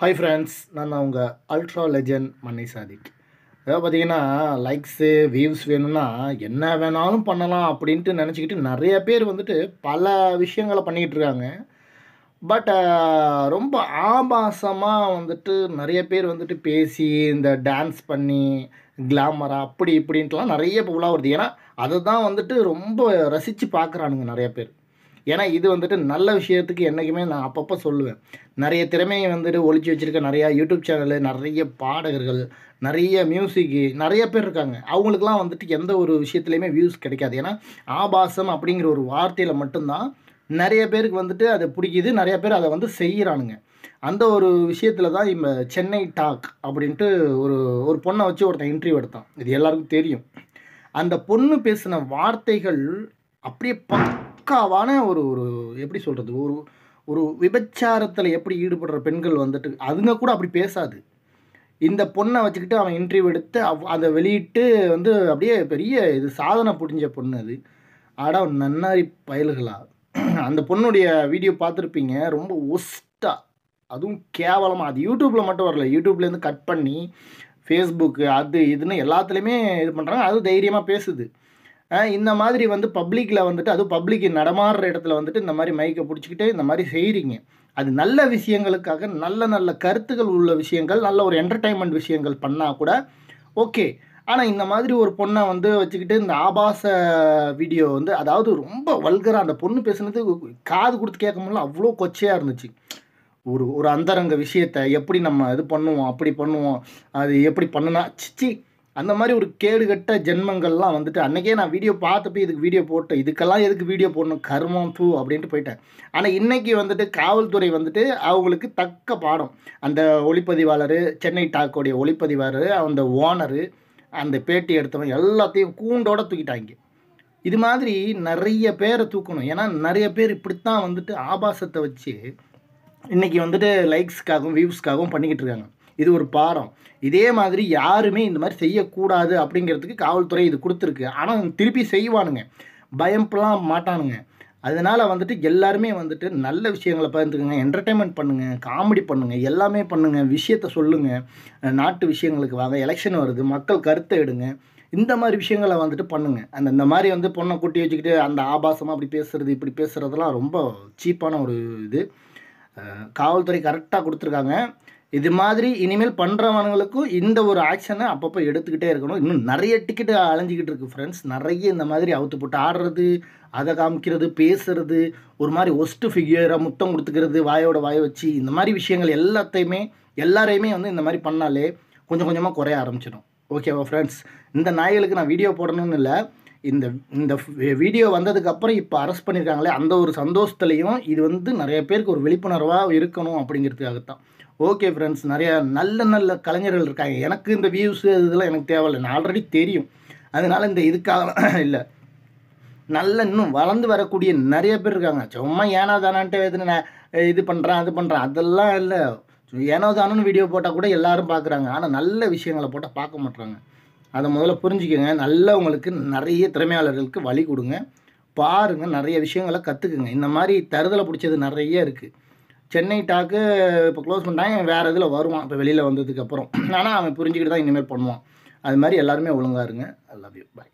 Hi friends நான் அவங்க உங்கள் அல்ட்ரா லெஜண்ட் மன்னை சாதிக். அதாவது பார்த்தீங்கன்னா லைக்ஸு வியூஸ் வேணும்னா என்ன வேணாலும் பண்ணலாம் அப்படின்ட்டு நினச்சிக்கிட்டு நிறைய பேர் வந்துட்டு பல விஷயங்களை பண்ணிக்கிட்டு இருக்காங்க. பட் ரொம்ப ஆபாசமாக வந்துட்டு நிறைய பேர் வந்துட்டு பேசி இந்த டான்ஸ் பண்ணி கிளாமராக அப்படி இப்படின்ட்டுலாம் நிறைய இப்போ உலா வருது. ஏன்னா அதை தான் வந்துட்டு ரொம்ப ரசித்து பார்க்குறானுங்க நிறைய பேர். ஏன்னா இது வந்துட்டு நல்ல விஷயத்துக்கு என்றைக்குமே நான் அப்பப்போ சொல்லுவேன். நிறைய திறமையை வந்துட்டு ஒழிச்சு வச்சுருக்க நிறையா யூடியூப் சேனலு நிறைய பாடகர்கள் நிறைய மியூசிக்கு நிறைய பேர் இருக்காங்க. அவங்களுக்குலாம் வந்துட்டு எந்த ஒரு விஷயத்துலையுமே வியூஸ் கிடைக்காது. ஏன்னா ஆபாசம் அப்படிங்கிற ஒரு வார்த்தையில் மட்டும்தான் நிறைய பேருக்கு வந்துட்டு அதை பிடிக்குது. நிறைய பேர் அதை வந்து செய்கிறானுங்க அந்த ஒரு விஷயத்தில் தான் இப்போ சென்னை டாக் அப்படின்ட்டு ஒரு ஒரு பொண்ணை வச்சு ஒருத்தன் இன்டர்வியூ எடுத்தான். இது எல்லாருக்கும் தெரியும். அந்த பொண்ணு பேசின வார்த்தைகள் அப்படியே பக்காவான ஒரு ஒரு எப்படி சொல்கிறது ஒரு ஒரு விபச்சாரத்தில் எப்படி ஈடுபடுற பெண்கள் வந்துட்டு அதுங்க கூட அப்படி பேசாது. இந்த பொண்ணை வச்சுக்கிட்டு அவன் இன்டர்வியூ எடுத்து அவ் அதை வெளியிட்டு வந்து அப்படியே பெரிய இது சாதனை புடிஞ்ச பொண்ணு அது. ஆடா நன்னாரி பயல்களா? அந்த பொண்ணுடைய வீடியோ பார்த்துருப்பீங்க ரொம்ப ஒஸ்ட்டாக அதுவும் கேவலமாக அது யூடியூப்பில் மட்டும் வரல. யூடியூப்லேருந்து கட் பண்ணி ஃபேஸ்புக்கு அது இதுன்னு எல்லாத்துலேயுமே இது பண்ணுறாங்க அது தைரியமாக பேசுது. இந்த மாதிரி வந்து பப்ளிக்கில் வந்துட்டு அதுவும் பப்ளிக் நடமாடுற இடத்துல வந்துட்டு இந்த மாதிரி மைக்கை பிடிச்சிக்கிட்டு இந்த மாதிரி செய்கிறீங்க அது நல்ல விஷயங்களுக்காக நல்ல நல்ல கருத்துக்கள் உள்ள விஷயங்கள் நல்ல ஒரு என்டர்டைன்மெண்ட் விஷயங்கள் பண்ணால் கூட ஓகே ஆனால் இந்த மாதிரி ஒரு பொண்ணை வந்து வச்சுக்கிட்டு இந்த ஆபாச வீடியோ வந்து அதாவது ரொம்ப வல்கராக அந்த பொண்ணு பேசுனது காது கொடுத்து கேட்க முடியல அவ்வளோ கொச்சையாக இருந்துச்சு. ஒரு ஒரு அந்தரங்க விஷயத்தை எப்படி நம்ம இது பண்ணுவோம் அப்படி பண்ணுவோம் அது எப்படி பண்ணுனா சிச்சி அந்த மாதிரி ஒரு கேடுகட்ட ஜென்மங்கள்லாம் வந்துட்டு அன்றைக்கே நான் வீடியோ பார்த்தப்போ இதுக்கு வீடியோ போட்டேன். இதுக்கெல்லாம் எதுக்கு வீடியோ போடணும்? கர்மம் தூ அப்படின்ட்டு போயிட்டேன். ஆனால் இன்றைக்கி வந்துட்டு காவல்துறை வந்துட்டு அவங்களுக்கு தக்க பாடம். அந்த ஒளிப்பதிவாளர் சென்னை டாக்கோடைய ஒளிப்பதிவாளர் அந்த ஓனரு அந்த பேட்டி எடுத்தவன் எல்லாத்தையும் கூண்டோட தூக்கிட்டாங்க. இது மாதிரி நிறைய பேரை தூக்கணும். ஏன்னா நிறைய பேர் இப்படித்தான் வந்துட்டு ஆபாசத்தை வச்சு இன்றைக்கி வந்துட்டு லைக்ஸ்க்காகவும் வியூஸ்க்காகவும் பண்ணிக்கிட்டு இருக்காங்க. இது ஒரு பாடம் இதே மாதிரி யாருமே இந்த மாதிரி செய்யக்கூடாது அப்படிங்கிறதுக்கு காவல்துறை இது கொடுத்துருக்கு. ஆனால் திருப்பி செய்வானுங்க. பயம்லாம் மாட்டானுங்க. அதனால் வந்துட்டு எல்லாருமே வந்துட்டு நல்ல விஷயங்களை பகிர்ந்துக்குங்க. என்டர்டைன்மெண்ட் பண்ணுங்கள் காமெடி பண்ணுங்கள் எல்லாமே பண்ணுங்கள் விஷயத்த சொல்லுங்கள் நாட்டு விஷயங்களுக்கு வாங்க எலெக்ஷன் வருது. மக்கள் கருத்தை எடுங்க. இந்த மாதிரி விஷயங்களை வந்துட்டு பண்ணுங்கள் அந்த இந்த மாதிரி வந்து பொண்ணை கூட்டி வச்சுக்கிட்டு அந்த ஆபாசமாக அப்படி பேசுறது இப்படி பேசுகிறதெல்லாம் ரொம்ப சீப்பான ஒரு இது. காவல்துறை கரெக்டாக கொடுத்துருக்காங்க. இது மாதிரி இனிமேல் பண்ணுறவனுங்களுக்கும் இந்த ஒரு ஆக்ஷனை அப்பப்போ எடுத்துக்கிட்டே இருக்கணும். இன்னும் நிறைய டிக்கெட்டு அலைஞ்சிக்கிட்டு இருக்கு ஃப்ரெண்ட்ஸ் நிறைய இந்த மாதிரி அவுத்து போட்டு ஆடுறது அதை காமிக்கிறது பேசுறது ஒரு மாதிரி ஒஸ்ட்டு ஃபிகியரை முத்தம் கொடுத்துக்கிறது வாயோட வாய வச்சு இந்த மாதிரி விஷயங்கள் எல்லாத்தையுமே எல்லாரையுமே வந்து இந்த மாதிரி பண்ணாலே கொஞ்சம் கொஞ்சமாக குறைய ஆரம்பிச்சிடும். ஓகேவா ஃப்ரெண்ட்ஸ் இந்த நாய்களுக்கு நான் வீடியோ போடணும்னு இல்லை. இந்த இந்த வீடியோ வந்ததுக்கப்புறம் இப்போ அரெஸ்ட் பண்ணியிருக்காங்களே அந்த ஒரு சந்தோஷத்துலேயும் இது வந்து நிறைய பேருக்கு ஒரு விழிப்புணர்வாக இருக்கணும் அப்படிங்கிறதுக்காகத்தான். ஓகே ஃப்ரெண்ட்ஸ் நிறையா நல்ல நல்ல கலைஞர்கள் இருக்காங்க. எனக்கு இந்த வியூஸு இதெல்லாம் எனக்கு தேவையில்லை நான் ஆல்ரெடி தெரியும். அதனால் இந்த இதுக்காக இல்லை. நல்ல இன்னும் வளர்ந்து வரக்கூடிய நிறைய பேர் இருக்காங்க. சும்மா ஏனோ தானான்ட்டு எதுனா நான் இது பண்ணுறேன் அது பண்ணுறேன் அதெல்லாம் இல்லை. ஏனோ தானோன்னு வீடியோ போட்டால் கூட எல்லோரும் பார்க்குறாங்க ஆனால் நல்ல விஷயங்களை போட்டால் பார்க்க மாட்றாங்க. அதை முதல்ல புரிஞ்சுக்கோங்க. நல்லவங்களுக்கு நிறைய திறமையாளர்களுக்கு வழி கொடுங்க. பாருங்கள் நிறைய விஷயங்களை கற்றுக்குங்க இந்த மாதிரி தருதலை பிடிச்சது நிறைய இருக்குது சென்னை டாக்கு இப்போ க்ளோஸ் பண்ணிட்டாங்க வேறு இதில் வருவான். இப்போ வெளியில் வந்ததுக்கப்புறம் ஆனால் அவன் புரிஞ்சுக்கிட்டு தான் இனிமேல் பண்ணுவான். அது மாதிரி எல்லாருமே ஒழுங்கா இருங்க. I love you bye